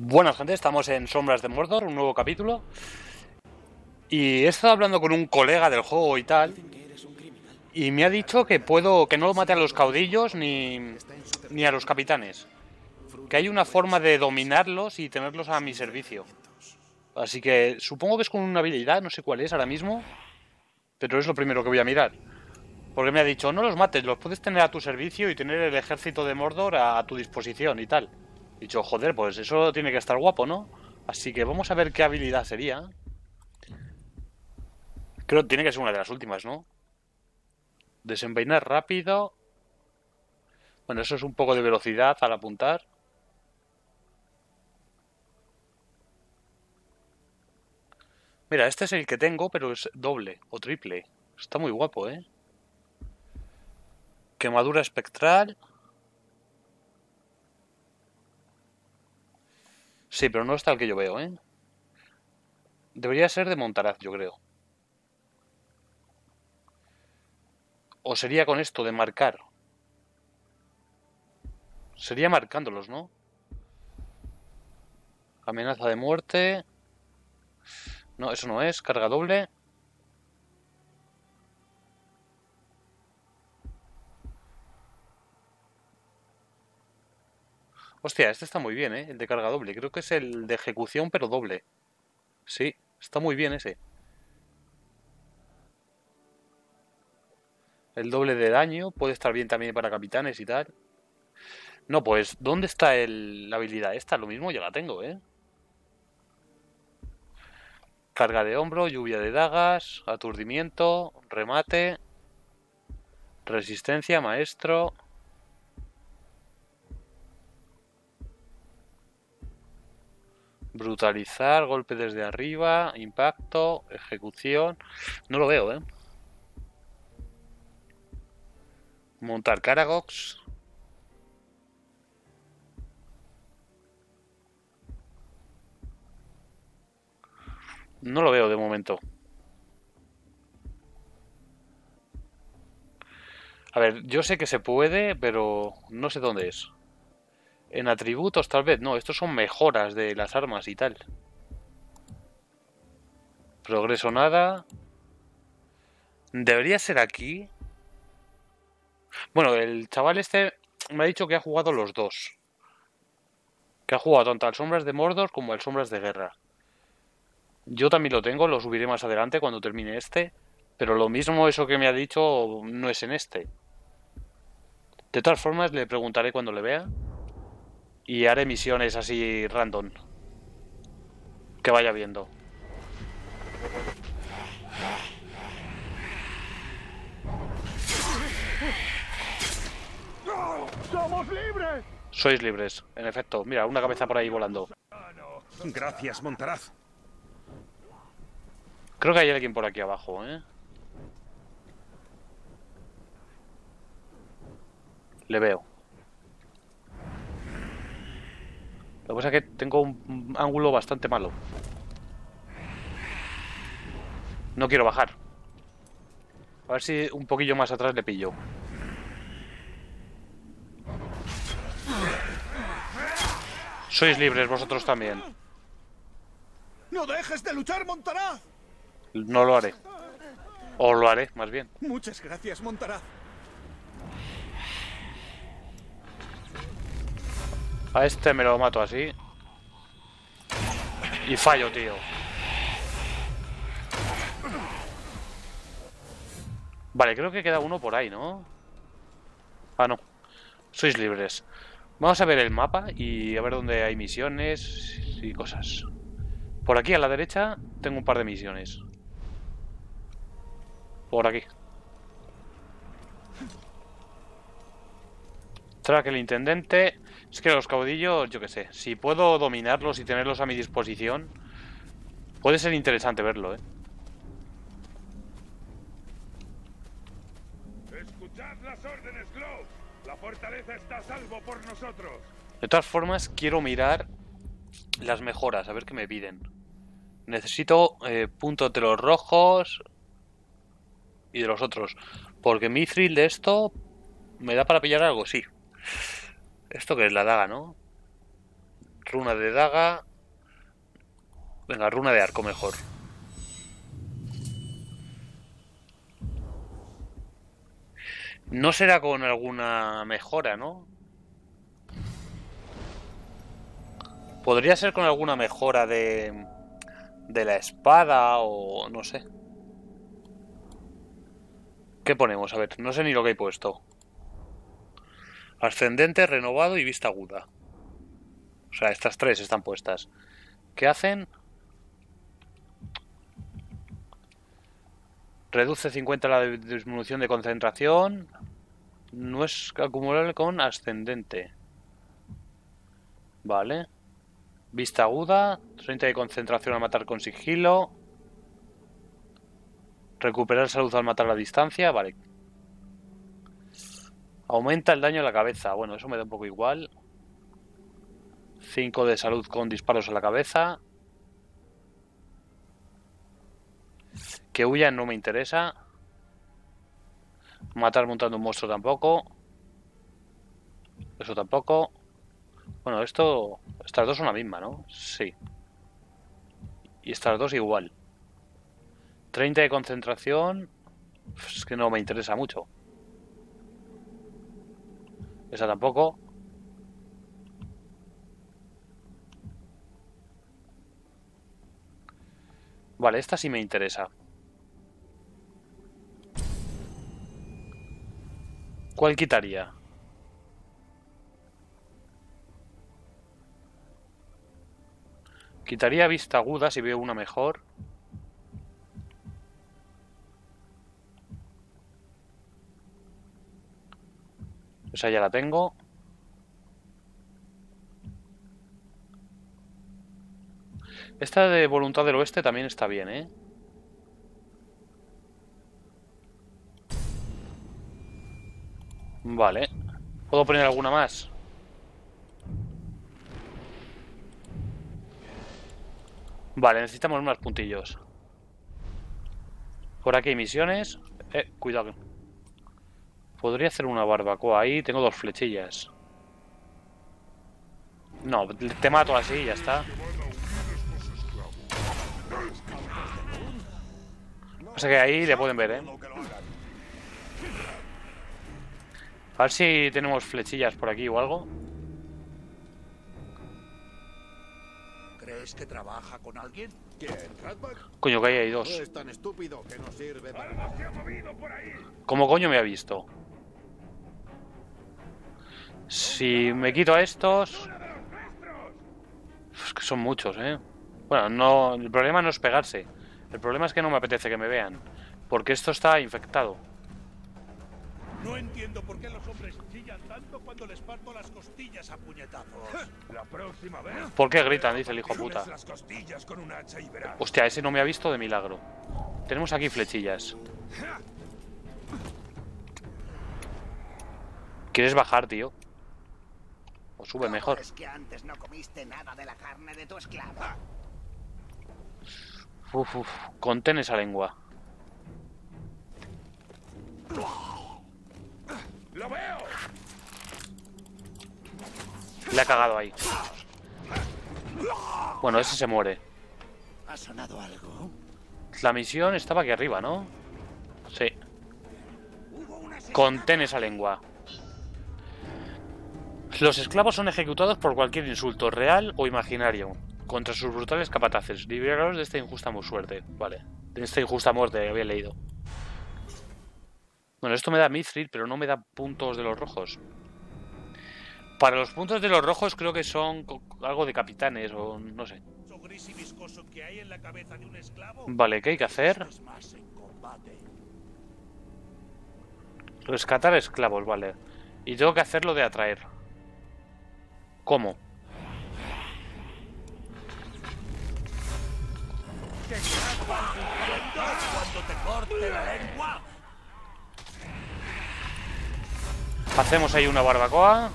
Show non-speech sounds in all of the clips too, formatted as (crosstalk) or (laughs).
Buenas gente, estamos en Sombras de Mordor, un nuevo capítulo. Y he estado hablando con un colega del juego y tal. Y me ha dicho que puedo. que no lo mate a los caudillos ni. ni a los capitanes. Que hay una forma de dominarlos y tenerlos a mi servicio. Así que supongo que es con una habilidad, no sé cuál es ahora mismo. Pero es lo primero que voy a mirar. Porque me ha dicho, no los mates, los puedes tener a tu servicio y tener el ejército de Mordor a, tu disposición y tal. Dicho, joder, pues eso tiene que estar guapo, ¿no? Así que vamos a ver qué habilidad sería. Creo que tiene que ser una de las últimas, ¿no? Desenvainar rápido. Bueno, eso es un poco de velocidad al apuntar. Mira, este es el que tengo, pero es doble o triple. Está muy guapo, ¿eh? Quemadura espectral. Sí, pero no está el que yo veo, ¿eh? Debería ser de Montaraz, yo creo. O sería con esto de marcar. Sería marcándolos, ¿no? Amenaza de muerte. No, eso no es. Carga doble. Hostia, este está muy bien, ¿eh? El de carga doble. Creo que es el de ejecución, pero doble. Sí, está muy bien ese. El doble de daño. Puede estar bien también para capitanes y tal. No, pues, ¿dónde está el, la habilidad esta? Lo mismo ya la tengo, ¿eh? Carga de hombro, lluvia de dagas, aturdimiento, remate, resistencia, maestro... Brutalizar, golpe desde arriba, impacto, ejecución. No lo veo, ¿eh? Montar Caragox. No lo veo de momento. A ver, yo sé que se puede, pero no sé dónde es. En atributos tal vez, no, estos son mejoras de las armas y tal. Progreso nada. Debería ser aquí. Bueno, el chaval este me ha dicho que ha jugado los dos. Que ha jugado tanto al Sombras de Mordor como al Sombras de Guerra. Yo también lo tengo, lo subiré más adelante cuando termine este. Pero lo mismo eso que me ha dicho no es en este. De todas formas, le preguntaré cuando le vea. Y haré misiones así random. Que vaya viendo. ¡Somos libres! Sois libres, en efecto. Mira, una cabeza por ahí volando. Gracias, Montaraz. Creo que hay alguien por aquí abajo, ¿eh? Le veo. Lo que pasa es que tengo un ángulo bastante malo. No quiero bajar. A ver si un poquillo más atrás le pillo. Sois libres vosotros también. ¡No dejes de luchar, Montaraz! No lo haré. O lo haré, más bien. Muchas gracias, Montaraz. A este me lo mato así. Y fallo, tío. Vale, creo que queda uno por ahí, ¿no? Ah, no. Sois libres. Vamos a ver el mapa y a ver dónde hay misiones y cosas. Por aquí a la derecha tengo un par de misiones. Por aquí. Track el intendente. Es que los caudillos, yo qué sé, si puedo dominarlos y tenerlos a mi disposición, puede ser interesante verlo, ¿eh? Escuchad las órdenes, Glow. La fortaleza está a salvo por nosotros. De todas formas, quiero mirar las mejoras, a ver qué me piden. Necesito eh, puntos de los rojos y de los otros. Porque Mithril de esto me da para pillar algo, sí. Esto que es la daga, ¿no? Runa de daga. Venga, runa de arco mejor. No será con alguna mejora, ¿no? Podría ser con alguna mejora de... De la espada o... no sé. ¿Qué ponemos? A ver, no sé ni lo que he puesto. Ascendente, renovado y vista aguda. O sea, estas tres están puestas. ¿Qué hacen? Reduce 50 la disminución de concentración. No es acumulable con ascendente. Vale. Vista aguda. 30 de concentración al matar con sigilo. Recuperar salud al matar a la distancia. Vale. Aumenta el daño a la cabeza. Bueno, eso me da un poco igual. 5 de salud con disparos a la cabeza. Que huya no me interesa. Matar montando un monstruo tampoco. Eso tampoco. Bueno, esto... Estas dos son la misma, ¿no? Sí. Y estas dos igual. 30 de concentración. Es que no me interesa mucho. Esa tampoco. Vale, esta sí me interesa. ¿Cuál quitaría? Quitaría vista aguda si veo una mejor. Esa ya la tengo. Esta de voluntad del oeste también está bien, ¿eh? Vale. ¿Puedo poner alguna más? Vale, necesitamos más puntillos. Por aquí hay misiones. Eh, cuidado. Podría hacer una barbacoa ahí. Tengo dos flechillas. No, te mato así y ya está. O sea que ahí le pueden ver, ¿eh? A ver si tenemos flechillas por aquí o algo. ¿Crees que trabaja con alguien? Coño, que ahí hay dos. ¿Cómo coño me ha visto? Si me quito a estos... Es que son muchos, ¿eh? Bueno, no, el problema no es pegarse. El problema es que no me apetece que me vean. Porque esto está infectado. No entiendo por qué los hombres chillan tanto cuando les parto las costillas a puñetazos. (laughs) La próxima vez. ¿Por qué gritan? Dice el hijo puta. las costillas con un hacha y verás. Hostia, ese no me ha visto de milagro. Tenemos aquí flechillas. (laughs) ¿Quieres bajar, tío? O sube mejor. Es que antes no comiste nada de la carne de tu esclavo. Uf, uf. Contén esa lengua. ¡Lo veo! Le ha cagado ahí. Bueno, ese se muere. ¿Ha sonado algo? La misión estaba aquí arriba, ¿no? Sí. Contén esa lengua. Los esclavos son ejecutados por cualquier insulto, real o imaginario, contra sus brutales capataces. Liberaros de esta injusta suerte. Vale. De esta injusta muerte, había leído. Bueno, esto me da Mithril, pero no me da puntos de los rojos. Para los puntos de los rojos creo que son algo de capitanes o no sé. Vale, ¿qué hay que hacer? Rescatar esclavos, vale. Y tengo que hacerlo de atraer. ¿Cómo? Hacemos ahí una barbacoa.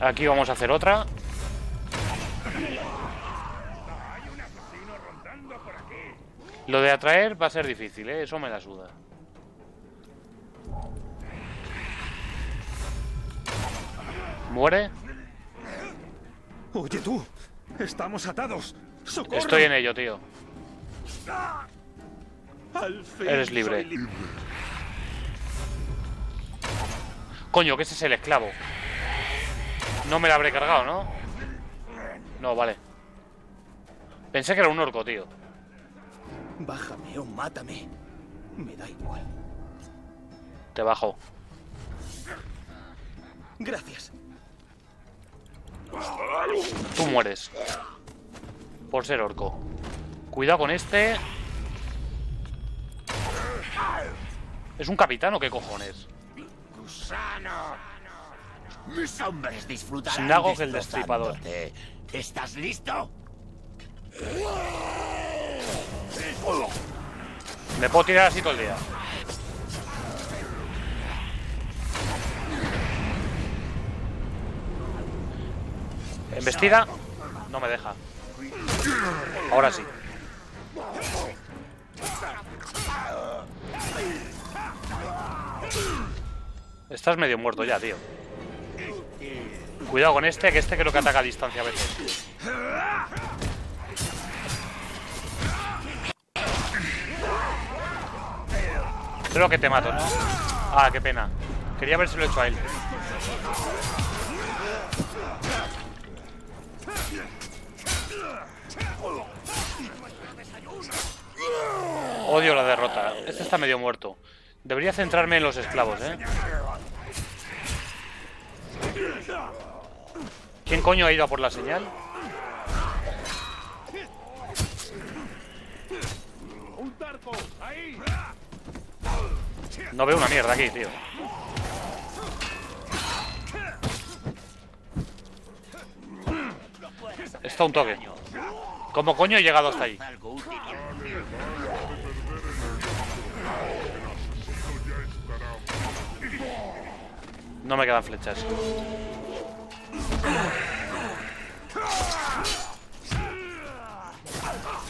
Aquí vamos a hacer otra. Lo de atraer va a ser difícil, ¿eh? Eso me la suda. Muere. Oye tú, estamos atados. ¡Socorro! Estoy en ello, tío. Al fin Eres libre. Coño, que ese es el esclavo. No me la habré cargado, ¿no? No, vale. Pensé que era un orco, tío. Bájame o mátame. Me da igual. Te bajo. Gracias. Tú mueres. Por ser orco. Cuidado con este. ¿Es un capitán o qué cojones? ¡Gusano! Mis hombres disfrutarán Snagog el destripador. ¿Estás listo? Me puedo tirar así todo el día. Embestida. No me deja. Ahora sí. Estás medio muerto ya, tío. Cuidado con este, que este creo que ataca a distancia a veces. Creo que te mato, ¿no? Ah, qué pena. Quería lo hecho a él. Odio la derrota. Este está medio muerto. Debería centrarme en los esclavos, ¿eh? ¿Quién coño ha ido a por la señal? No veo una mierda aquí, tío. Está un toque. ¿Cómo coño he llegado hasta ahí? No me quedan flechas.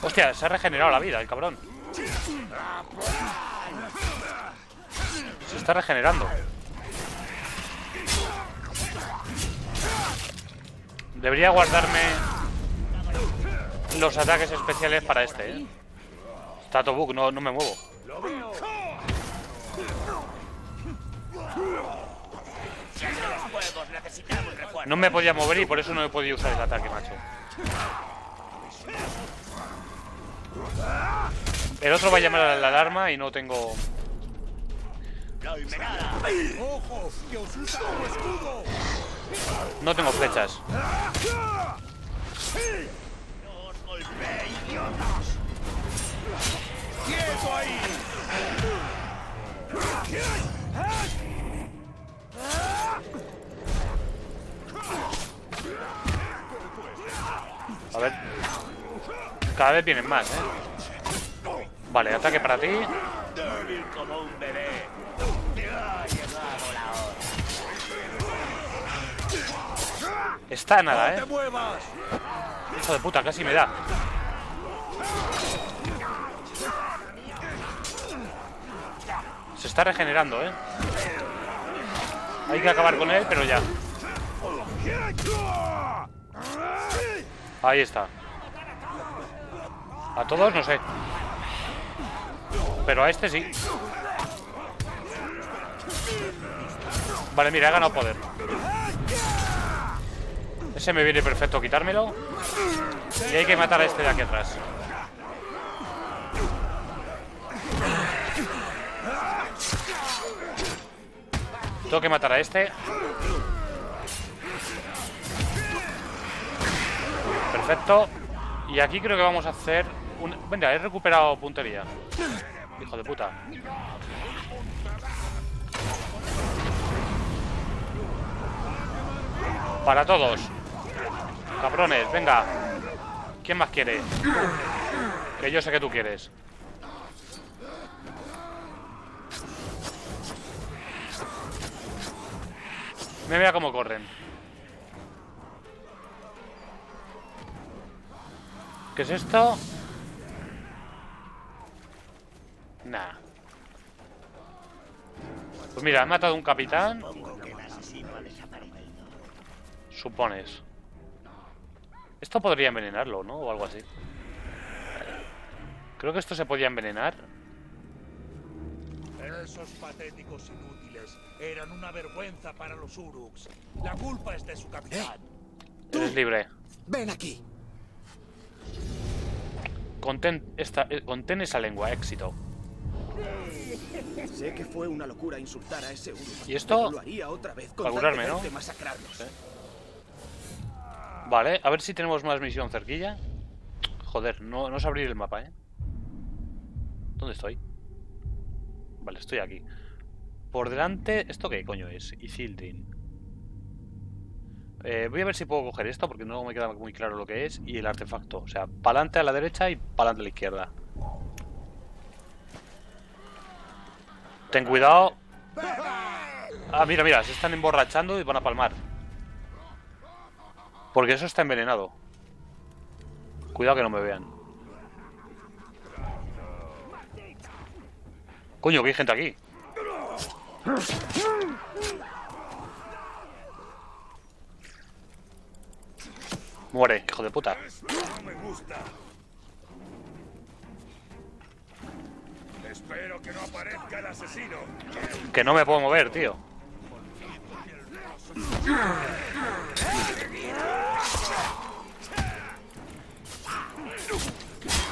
Hostia, se ha regenerado la vida, el cabrón. Se está regenerando. Debería guardarme los ataques especiales para este, ¿eh? Tato Book, no, no me muevo. No me podía mover y por eso no he podido usar el ataque, macho. El otro va a llamar a la alarma y no tengo... No tengo flechas. ¡Quieto ahí! A ver. Cada vez vienen más, ¿eh? Vale, ataque para ti. Está nada, ¡No ¿eh? Hijo de puta, casi me da. Se está regenerando, ¿eh? Hay que acabar con él, pero ya. Ahí está. A todos no sé. Pero a este sí. Vale, mira, he ganado poder. Ese me viene perfecto quitármelo. Y hay que matar a este de aquí atrás. Tengo que matar a este. Perfecto. Y aquí creo que vamos a hacer... Un... Venga, he recuperado puntería. Hijo de puta. Para todos. Cabrones, venga. ¿Quién más quiere? Que yo sé que tú quieres. Me vea cómo corren. ¿Qué es esto? Nah. Pues mira, he matado a un capitán. Supones. Esto podría envenenarlo, ¿no? O algo así. Creo que esto se podía envenenar. Esos patéticos inútiles eran una vergüenza para los Uruks. La culpa es de su capitán. Eres libre. Ven aquí. Contén, esta, eh, contén esa lengua, éxito. Sé que fue una locura insultar a ese Uruk. ¿Y esto? Lo haría otra vez con curarme, ¿no? masacrarlos. Vale, a ver si tenemos más misión cerquilla. Joder, no, no sé abrir el mapa, ¿eh? ¿Dónde estoy? Vale, estoy aquí. Por delante... ¿Esto qué coño es? Isildrin. Eh, voy a ver si puedo coger esto porque no me queda muy claro lo que es. Y el artefacto. O sea, para adelante a la derecha y para adelante a la izquierda. Ten cuidado. Ah, mira, mira, se están emborrachando y van a palmar. Porque eso está envenenado. Cuidado que no me vean. Coño, que hay gente aquí. Muere, hijo de puta. No me gusta. Espero que no aparezca el asesino. Que no me puedo mover, tío.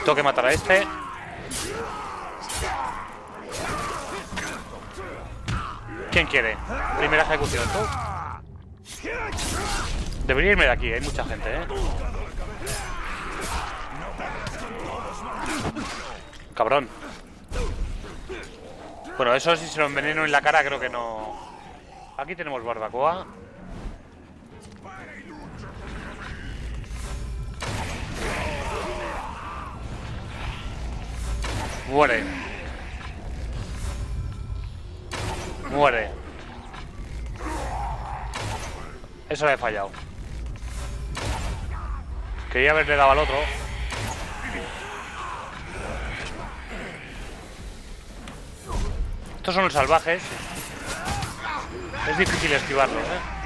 Tengo que matar a este. ¿Quién quiere? Primera ejecución, tú. Debería irme de aquí, hay mucha gente, ¿eh? Cabrón. Bueno, eso si se lo enveneno en la cara creo que no... Aquí tenemos barbacoa. Muere. Muere. Eso le he fallado. Quería haberle dado al otro. Estos son los salvajes. Es difícil esquivarlos, ¿eh?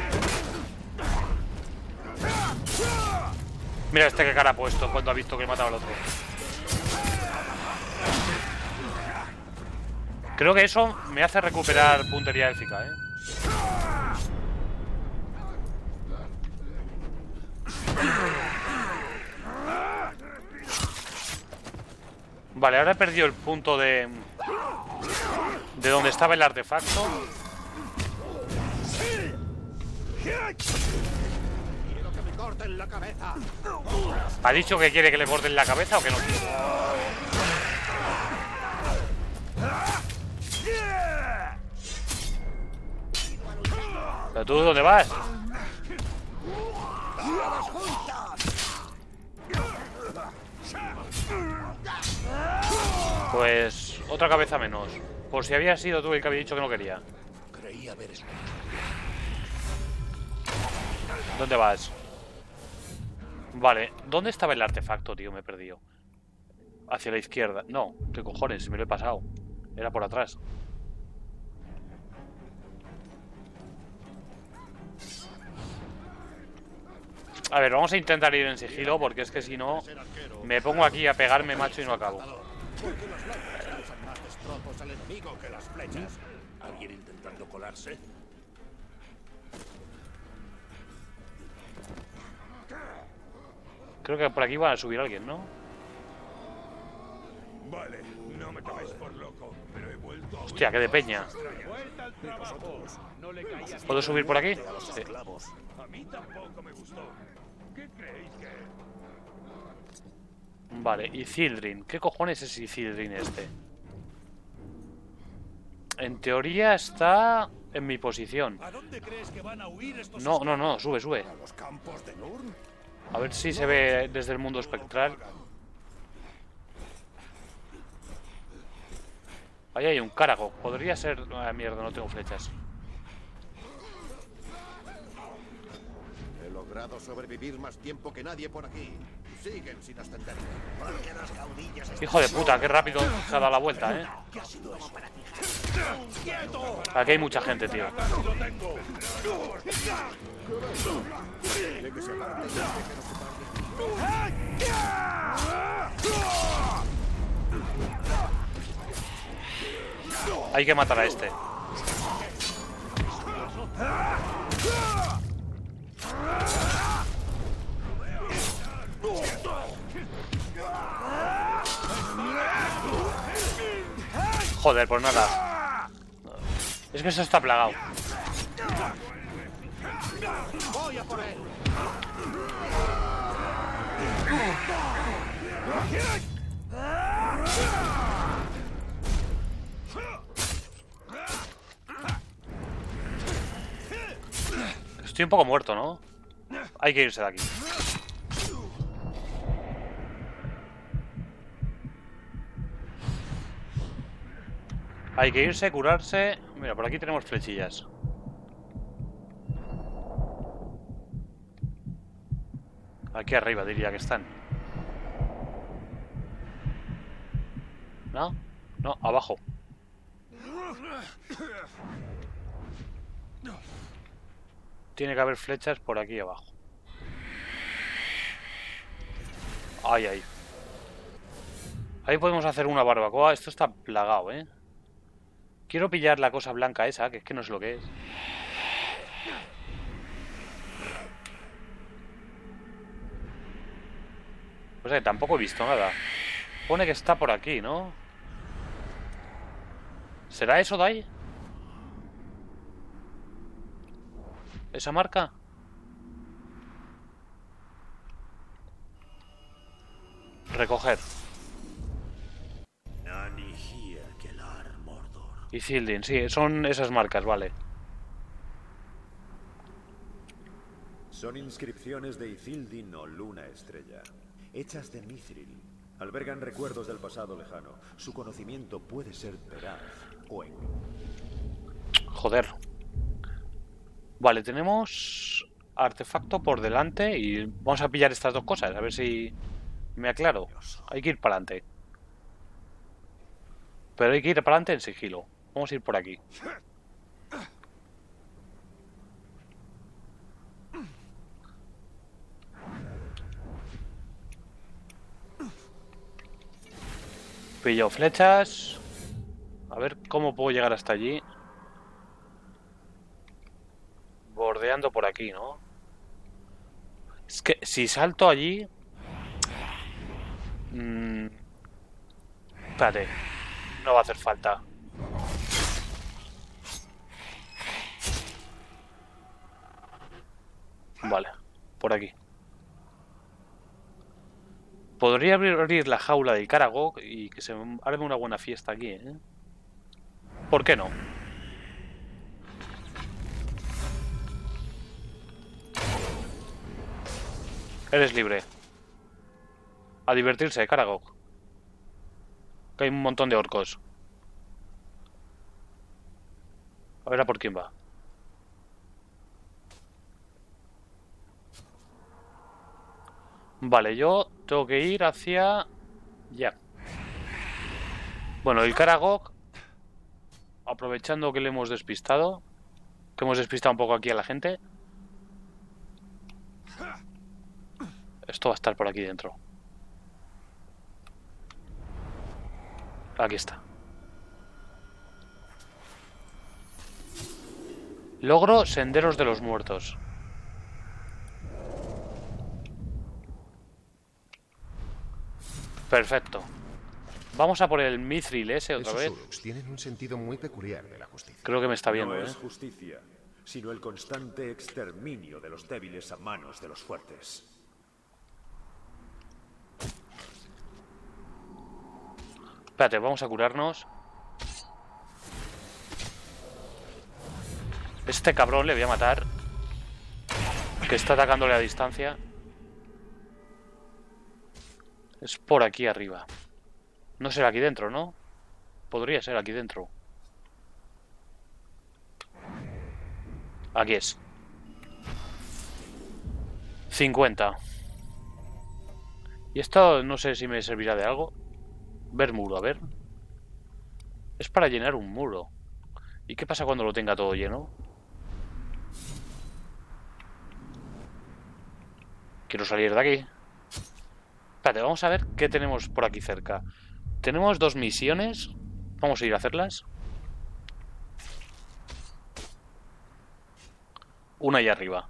Mira este que cara ha puesto cuando ha visto que he matado al otro. Creo que eso me hace recuperar puntería élfica, ¿eh? Vale, ahora he perdido el punto de... De donde estaba el artefacto. ¿Ha dicho que quiere que le corten la cabeza o que no quiere? ¿Pero tú dónde vas? Pues otra cabeza menos. Por si había sido tú el que había dicho que no quería. ¿Dónde vas? Vale, ¿dónde estaba el artefacto, tío? Me he perdido. Hacia la izquierda. No, qué cojones, me lo he pasado. Era por atrás. A ver, vamos a intentar ir en sigilo porque es que si no me pongo aquí a pegarme macho y no acabo. Que. ¿Alguien intentando colarse? Creo que por aquí va a subir alguien, ¿no? Vale, no me toméis por loco, pero he vuelto a Hostia, qué de peña. ¿Puedo subir por aquí? Sí. A mí tampoco me gustó. ¿Qué creéis que Vale, Isidrin. ¿Qué cojones es Isidrin este? En teoría está en mi posición. ¿A dónde crees que van a huir estos No, no, no, sube, sube. ¿A los campos de Nurn? A ver si se ve desde el mundo espectral. Ahí hay un cárago. Podría ser... Ah, mierda, no tengo flechas. He logrado sobrevivir más tiempo que nadie por aquí. Siguen sin ascender. Porque los caudillos Hijo de puta, qué rápido se ha dado la vuelta, eh. Aquí hay mucha gente, tío. Hay que matar a este. Joder, pues nada. Es que eso está plagado. Estoy un poco muerto, ¿no? Hay que irse de aquí. Hay que irse, curarse. Mira, por aquí tenemos flechillas. Aquí arriba diría que están. ¿No? No, abajo. Tiene que haber flechas por aquí abajo. Ay, ay. Ahí podemos hacer una barbacoa. Esto está plagado, ¿eh? Quiero pillar la cosa blanca esa, que es que no sé lo que es. Pues eh, tampoco he visto nada. Pone que está por aquí, ¿no? ¿Será eso, Dai? ¿Esa marca? Recoger. Y Cildin, sí, son esas marcas, vale. Son inscripciones de Ithildin o Luna Estrella, hechas de Mithril. Albergan recuerdos del pasado lejano. Su conocimiento puede ser veraz o en... Joder. Vale, tenemos artefacto por delante y vamos a pillar estas dos cosas, a ver si me aclaro. Hay que ir para adelante. Pero hay que ir para adelante en sigilo. Vamos a ir por aquí. Pillo flechas. A ver cómo puedo llegar hasta allí. Por aquí, ¿no? Es que si salto allí... Mm, espérate. No va a hacer falta. Vale, por aquí. Podría abrir la jaula del Karagog y que se arme una buena fiesta aquí, ¿eh? ¿Por qué no? Eres libre. A divertirse, Karagog. Que hay un montón de orcos. A ver a por quién va. Vale, yo tengo que ir hacia... Ya. Bueno, el Karagog, aprovechando que le hemos despistado, que hemos despistado un poco aquí a la gente. Esto va a estar por aquí dentro. Aquí está. Logro Senderos de los Muertos. Perfecto. Vamos a por el Mithril ese otra Esos vez. Tienen un sentido muy peculiar de la justicia. Creo que me está viendo, no ¿eh? es justicia, sino el constante exterminio de los débiles a manos de los fuertes. Espérate, vamos a curarnos. Este cabrón le voy a matar. Que está atacándole a distancia. Es por aquí arriba. No será aquí dentro, ¿no? Podría ser aquí dentro. Aquí es. 50. Y esto no sé si me servirá de algo. Ver muro, a ver. Es para llenar un muro. ¿Y qué pasa cuando lo tenga todo lleno? Quiero salir de aquí. Espérate, vamos a ver qué tenemos por aquí cerca. Tenemos dos misiones. Vamos a ir a hacerlas. Una ahí arriba.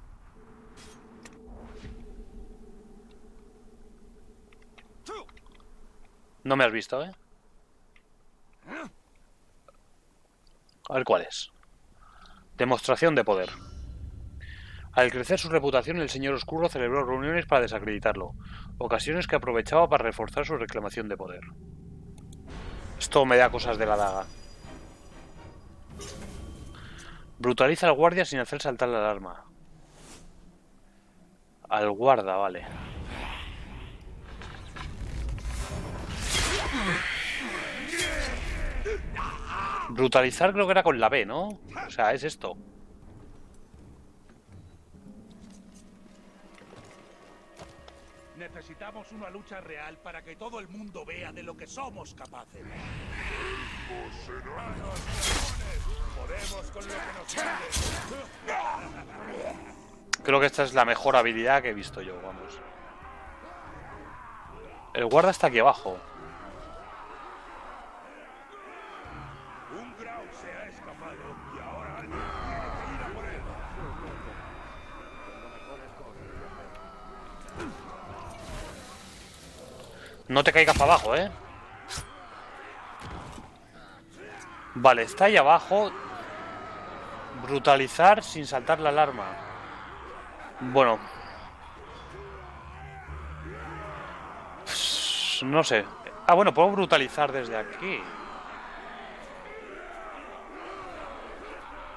No me has visto, ¿eh? A ver cuál es. Demostración de poder. Al crecer su reputación, el señor Oscuro celebró reuniones para desacreditarlo, ocasiones que aprovechaba para reforzar su reclamación de poder. Esto me da cosas de la daga. Brutaliza al guardia sin hacer saltar la alarma. Al guarda, vale. Brutalizar creo que era con la B, ¿no? O sea, es esto. Necesitamos una lucha real para que todo el mundo vea de lo que somos capaces. Creo que esta es la mejor habilidad que he visto yo, vamos. El guarda está aquí abajo. Un Grau se ha escapado y ahora alguien tiene que ir a por él. No te caigas para abajo, ¿eh? Vale, está ahí abajo. Brutalizar sin saltar la alarma. Bueno. No sé. Ah, bueno, puedo brutalizar desde aquí.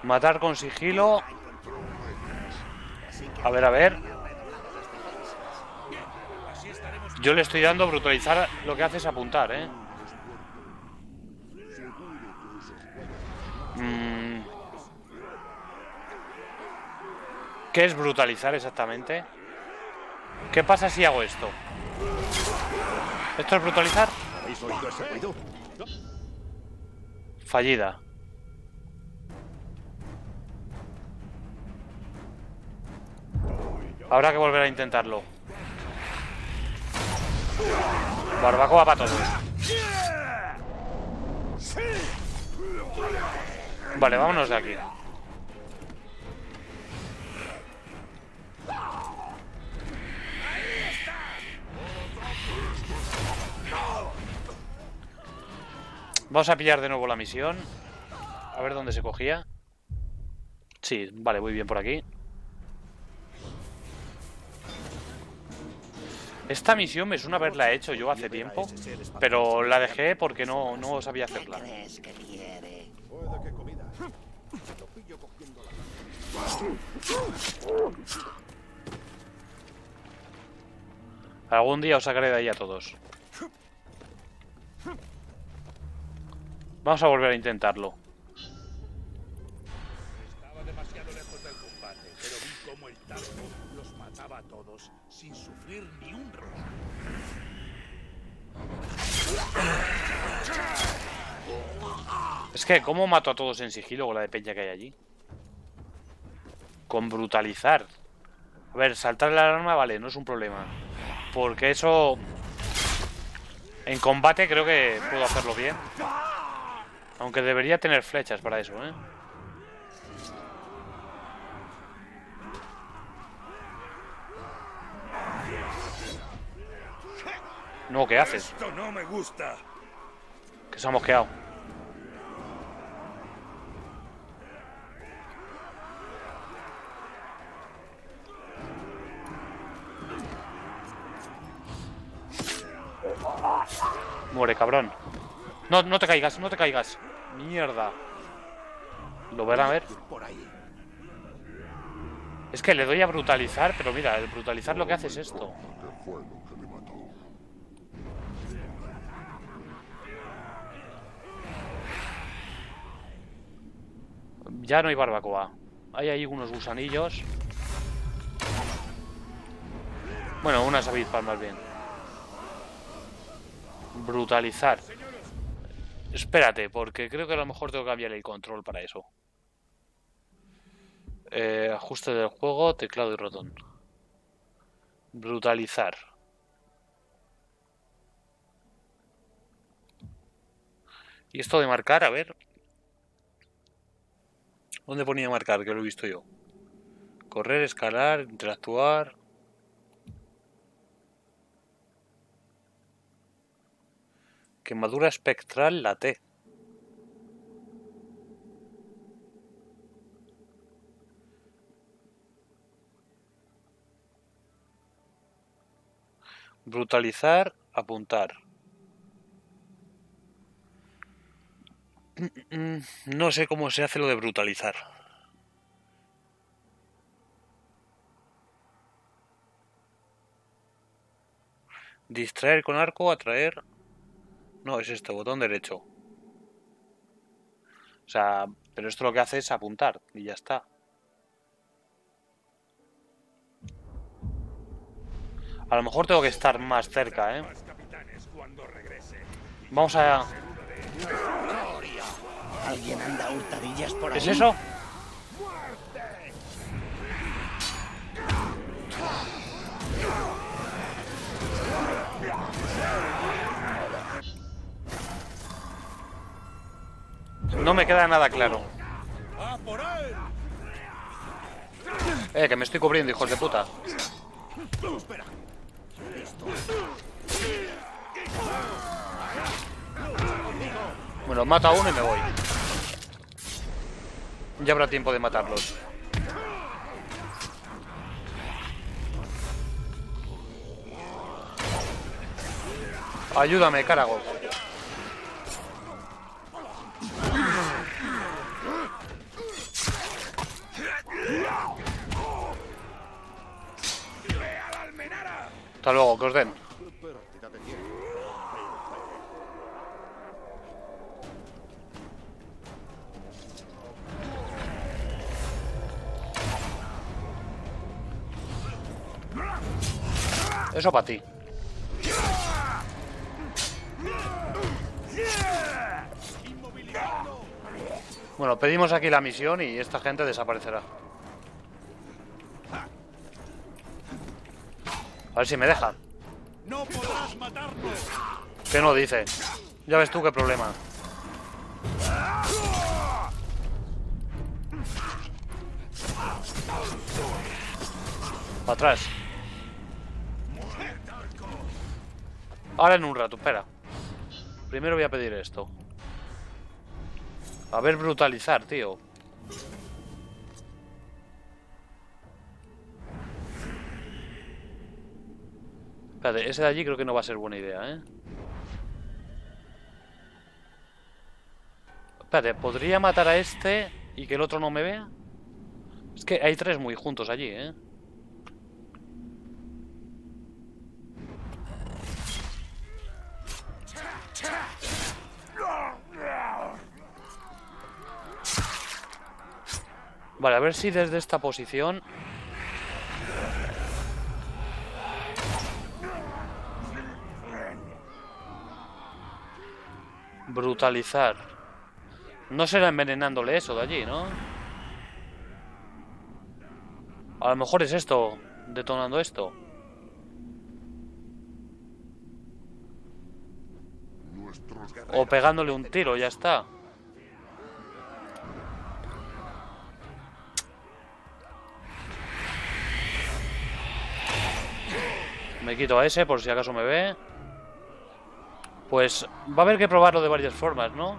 Matar con sigilo. A ver, a ver. Yo le estoy dando brutalizar. Lo que hace es apuntar, ¿eh? Mm. ¿Qué es brutalizar exactamente? ¿Qué pasa si hago esto? ¿Esto es brutalizar? Fallida. Habrá que volver a intentarlo. Barbacoa para todos. Vale, vámonos de aquí. Vamos a pillar de nuevo la misión. A ver dónde se cogía. Sí, vale, voy bien por aquí. Esta misión me suena haberla hecho yo hace tiempo, pero la dejé porque no, no sabía hacerla. Algún día os sacaré de ahí a todos. Vamos a volver a intentarlo. Estaba demasiado lejos del combate, pero vi cómo el targo los mataba a todos sin sufrir ni Es que, ¿cómo mato a todos en sigilo con la de peña que hay allí? Con brutalizar. A ver, saltar la alarma, vale, no es un problema. Porque eso... En combate creo que puedo hacerlo bien. Aunque debería tener flechas para eso, ¿eh? No, ¿qué haces? Esto no me gusta. Que se ha mosqueado. Muere, cabrón. No, no te caigas, no te caigas. Mierda. Lo verán a ver. Es que le doy a brutalizar, pero mira, el brutalizar lo que hace es esto. Ya no hay barbacoa. Hay ahí unos gusanillos. Bueno, unas avispas más bien. Brutalizar. Espérate, porque creo que a lo mejor tengo que cambiar el control para eso. Eh, ajuste del juego, teclado y ratón. Brutalizar. Y esto de marcar, a ver. ¿Dónde ponía marcar? Que lo he visto yo. Correr, escalar, interactuar. Quemadura espectral, la T. Brutalizar, apuntar. (clears throat) No sé cómo se hace lo de brutalizar. Distraer con arco, atraer. No, es este, botón derecho. O sea, pero esto lo que hace es apuntar y ya está. A lo mejor tengo que estar más cerca, ¿eh? Vamos a... ¿Alguien anda a hurtadillas por ¿Qué ahí? es eso? No me queda nada claro. Eh, que me estoy cubriendo, hijos de puta. Bueno, mato a uno y me voy. Ya habrá tiempo de matarlos. Ayúdame, carago. Hasta luego, que os den. Eso para ti. Bueno, pedimos aquí la misión y esta gente desaparecerá. A ver si me deja. ¡No podrás matarnos! ¿Qué no dice? Ya ves tú qué problema. Para atrás. Ahora en un rato, espera. Primero voy a pedir esto. A ver, brutalizar, tío. Espérate, ese de allí creo que no va a ser buena idea, ¿eh? Espérate, ¿podría matar a este y que el otro no me vea? Es que hay tres muy juntos allí, ¿eh? Vale, a ver si desde esta posición... Brutalizar. No será envenenándole eso de allí, ¿no? A lo mejor es esto, detonando esto. O pegándole un tiro, ya está. Me quito a ese por si acaso me ve. Pues va a haber que probarlo de varias formas, ¿no?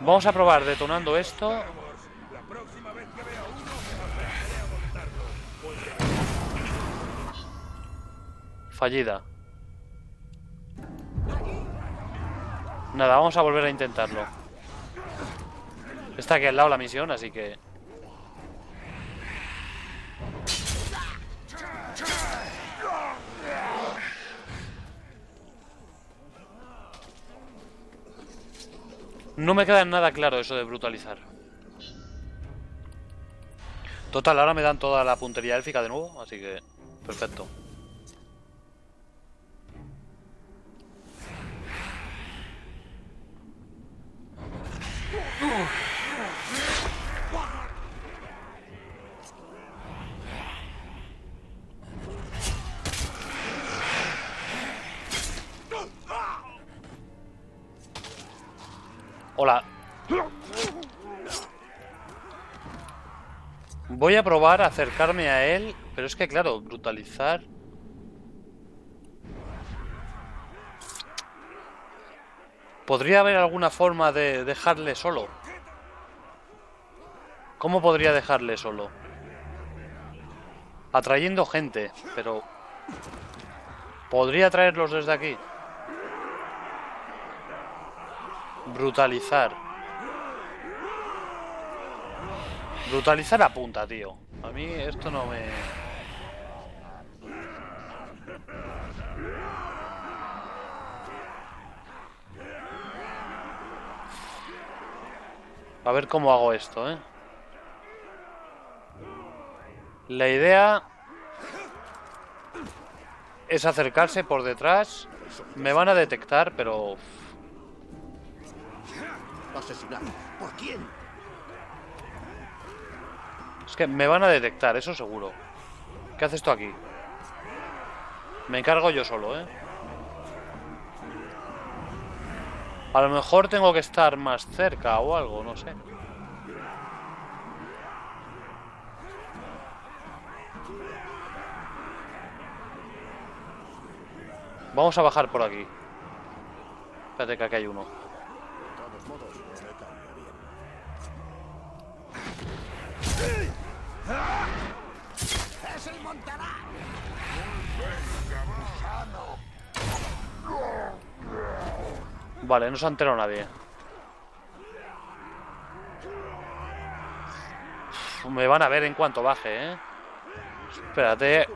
Vamos a probar detonando esto. Fallida. Nada, vamos a volver a intentarlo. Está aquí al lado la misión, así que... No me queda nada claro eso de brutalizar. Total, ahora me dan toda la puntería élfica de nuevo, así que... Perfecto. Voy a probar a acercarme a él, pero es que claro, brutalizar... ¿Podría haber alguna forma de dejarle solo? ¿Cómo podría dejarle solo? Atrayendo gente, pero... ¿Podría traerlos desde aquí? Brutalizar. Brutalizar a punta, tío. A mí esto no me... A ver cómo hago esto, ¿eh? La idea es acercarse por detrás. Me van a detectar, pero... Asesinado. ¿Por quién? Es que me van a detectar, eso seguro. ¿Qué haces tú aquí? Me encargo yo solo, ¿eh? A lo mejor tengo que estar más cerca o algo, no sé. Vamos a bajar por aquí. Espérate que aquí hay uno. De todos modos, me caería bien. ¡Es el Montará! Vale, no se ha enterado nadie. Me van a ver en cuanto baje, ¿eh? Espérate.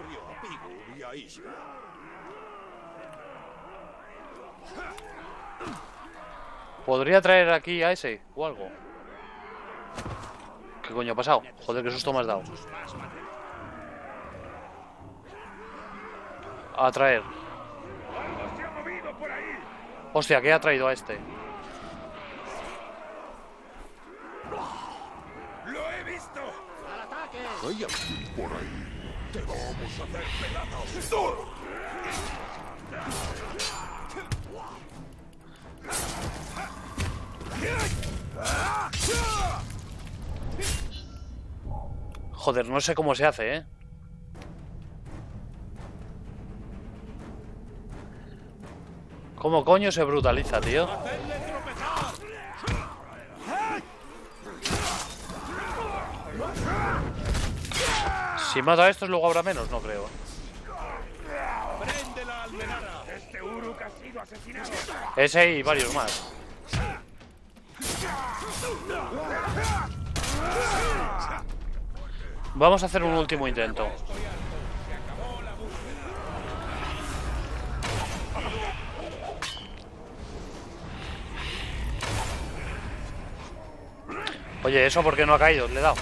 ¿Podría traer aquí a ese o algo? ¿Qué coño ha pasado? Joder, qué susto me has dado. A traer. Hostia, ¿qué ha traído a este? ¡Lo he visto! ¡Al ataque! Por ahí. Te vamos a hacer pedazos. Joder, no sé cómo se hace, ¿eh? ¿Cómo coño se brutaliza, tío? Si mato a estos, luego habrá menos, no creo. Este. Ese y varios más. Vamos a hacer un último intento. Oye, ¿eso por qué no ha caído? Le he dado.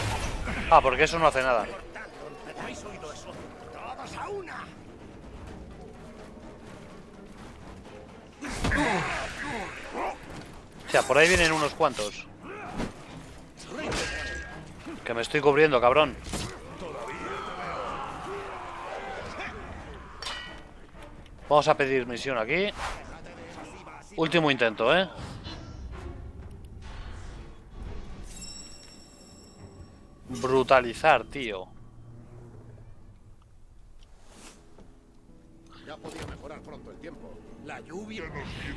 Ah, porque eso no hace nada. O sea, por ahí vienen unos cuantos. Que me estoy cubriendo, cabrón. Vamos a pedir misión aquí. Último intento, ¿eh? Brutalizar, tío. Ya podía mejorar pronto el tiempo. La lluvia nos tiene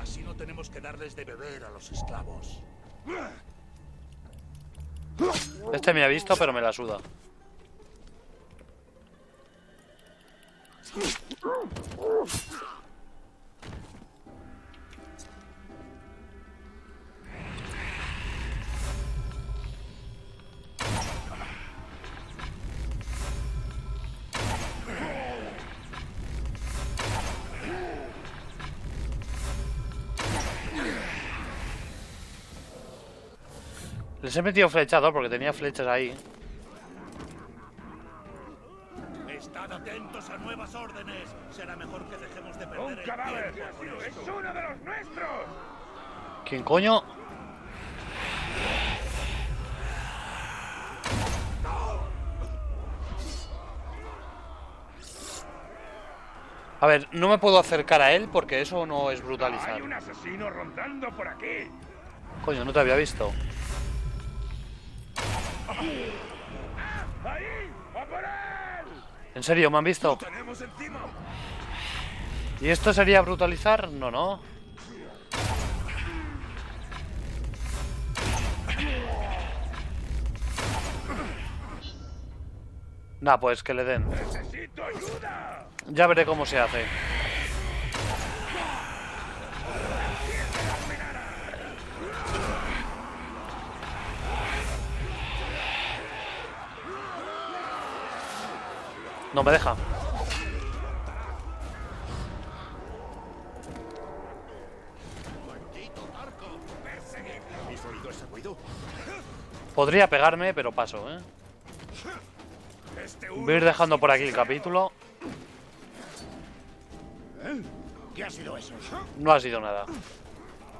Así no tenemos que darles de beber a los esclavos. Este me ha visto, pero me la suda. Les he metido flechado porque tenía flechas ahí. ¿Quién coño? A ver, no me puedo acercar a él porque eso no es brutalizar. Coño, no te había visto. ¿En serio me han visto? ¿Y esto sería brutalizar? No, no. Nah, pues que le den. Ya veré cómo se hace. No me deja. Podría pegarme, pero paso, ¿eh? Voy a ir dejando por aquí el capítulo. ¿Qué ha sido eso? No ha sido nada.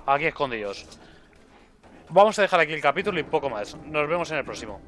Aquí escondidos. Vamos a dejar aquí el capítulo y poco más. Nos vemos en el próximo.